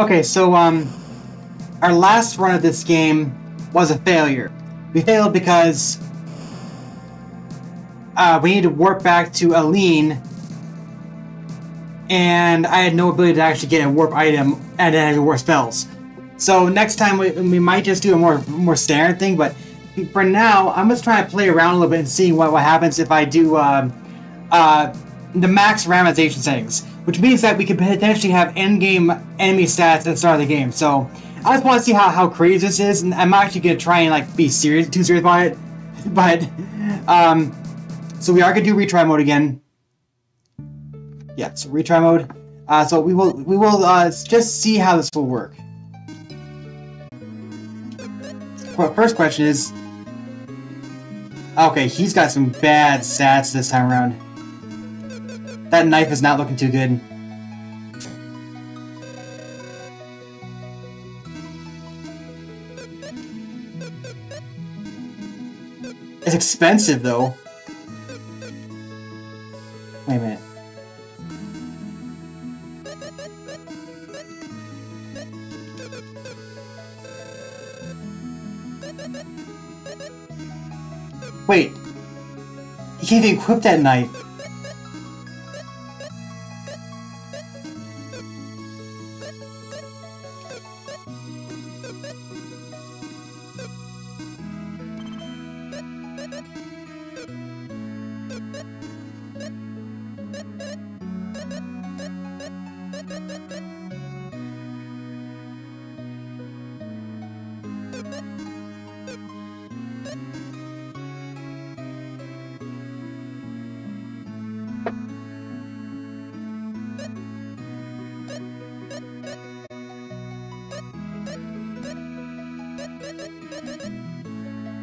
Okay, so um, our last run of this game was a failure. We failed because uh, we need to warp back to Aline, and I had no ability to actually get a warp item and have warp spells. So next time we, we might just do a more more standard thing, but for now I'm just trying to play around a little bit and see what, what happens if I do um, uh, the max randomization settings, which means that we could potentially have end-game enemy stats at the start of the game. So I just want to see how, how crazy this is, and I'm actually gonna try and like be serious, too serious about it. But um, so we are gonna do retry mode again. Yeah, so retry mode. Uh, so we will we will uh, just see how this will work. First question is, okay, he's got some bad stats this time around. That knife is not looking too good. It's expensive though. Wait a minute. Wait. He can't even equip that knife.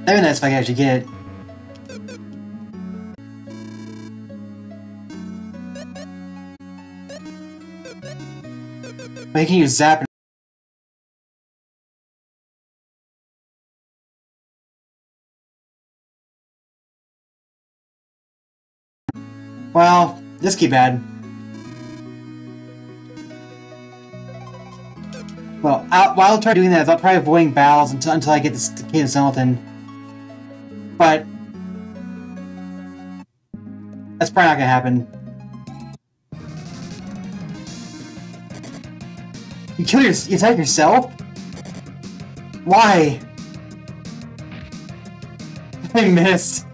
That'd be nice if I could actually get it. You can use zap. Well, this key bad. Well, I'll, while I'll try doing that, I'll probably avoiding battles until, until I get this key to Sundleton. But that's probably not gonna happen. You kill your you attack yourself? Why? I missed.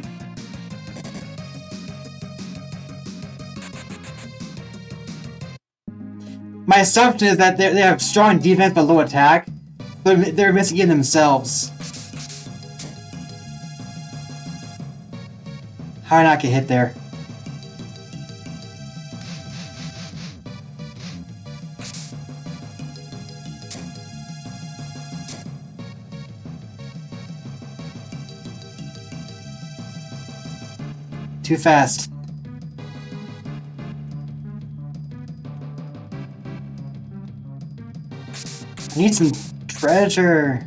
My assumption is that they have strong defense but low attack. They're, they're missing in themselves. How did I not get hit there? Too fast. Need some treasure.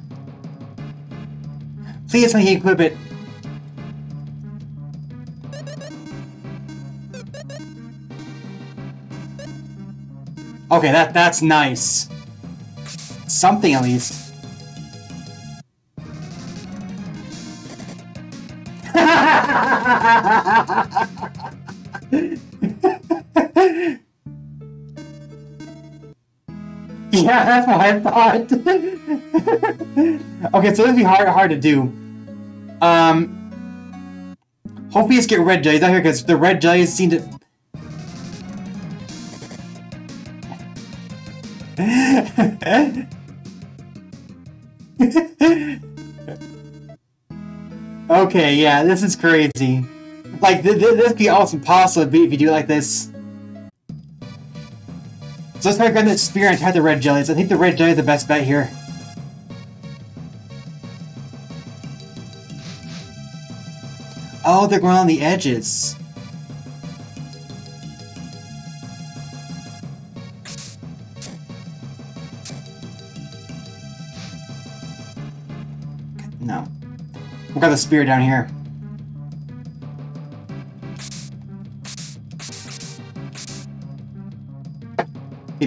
Please let me equip it. Okay, that that's nice. Something at least. Yeah, that's what I thought. okay, so this would be hard hard to do. Um, hopefully, just get red jellies out here because the red jellies seem to. okay, yeah, this is crazy. Like, th th this would be awesome possible if you do like this. So let's try to grab that spear and try the red jellies. I think the red jelly is the best bet here. Oh, they're going on the edges. No. We've got the spear down here.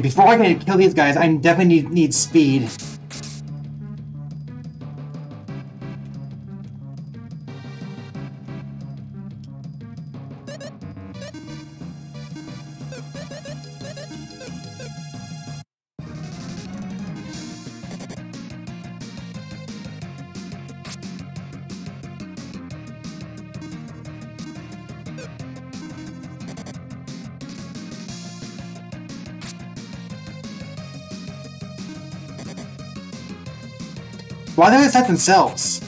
Before I can kill these guys, I definitely need, need speed. Why don't they attack themselves?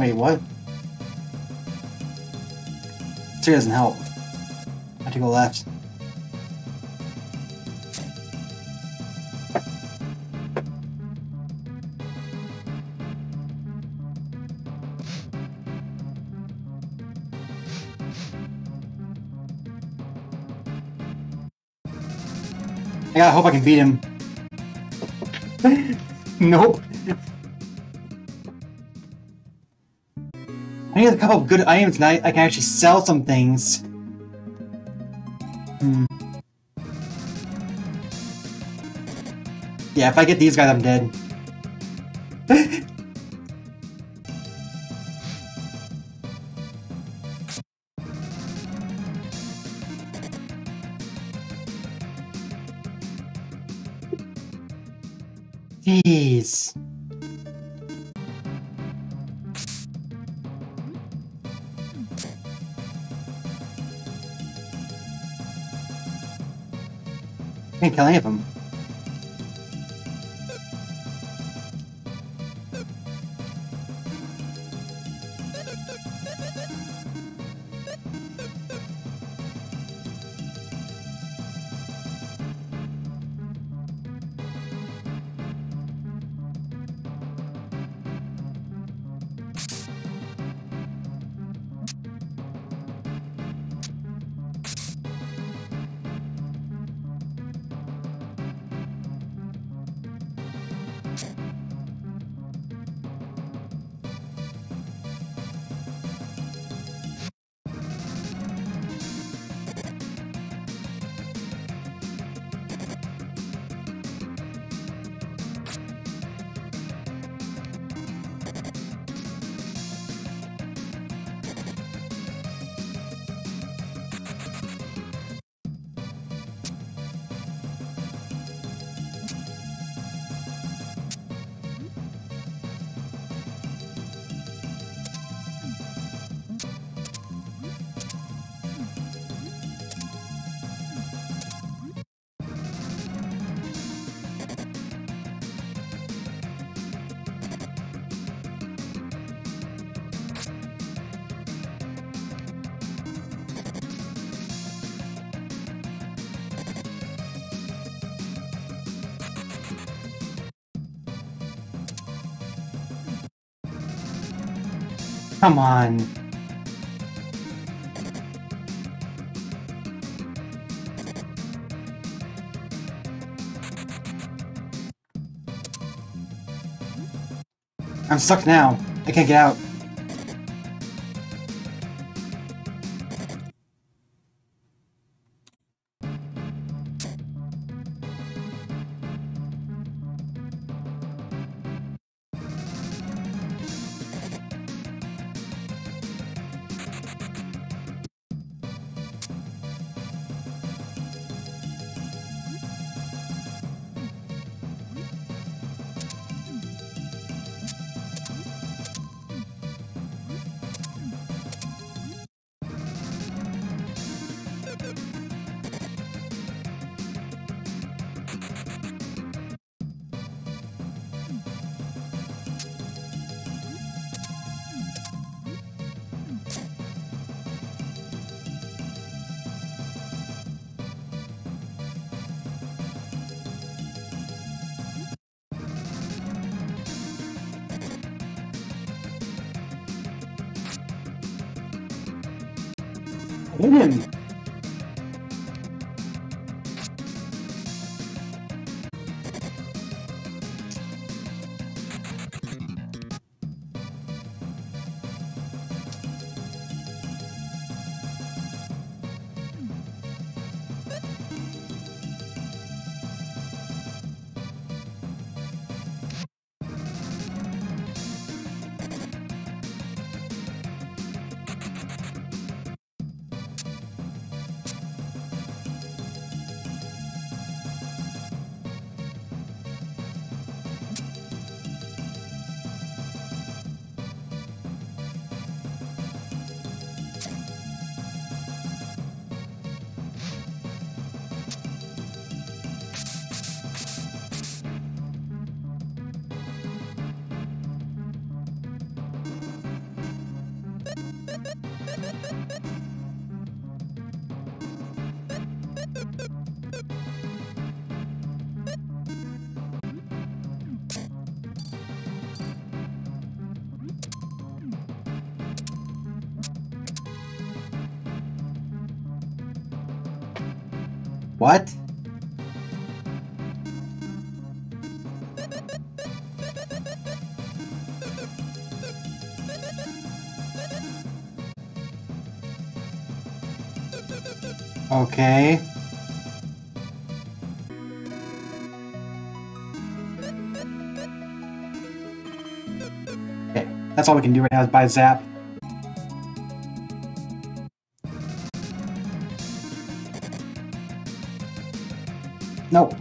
Wait, what? Tree doesn't help. I have to go left. I hope I can beat him. nope. I need a couple of good items tonight. I can actually sell some things. Hmm. Yeah, if I get these guys, I'm dead. Can't kill any of them. Come on. I'm stuck now. I can't get out. Hit him! What? Okay. Okay, that's all we can do right now is buy Zap. Nope.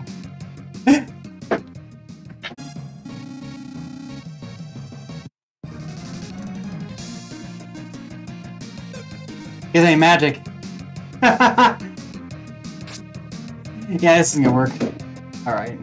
Is any magic? yeah, this is gonna work. Alright.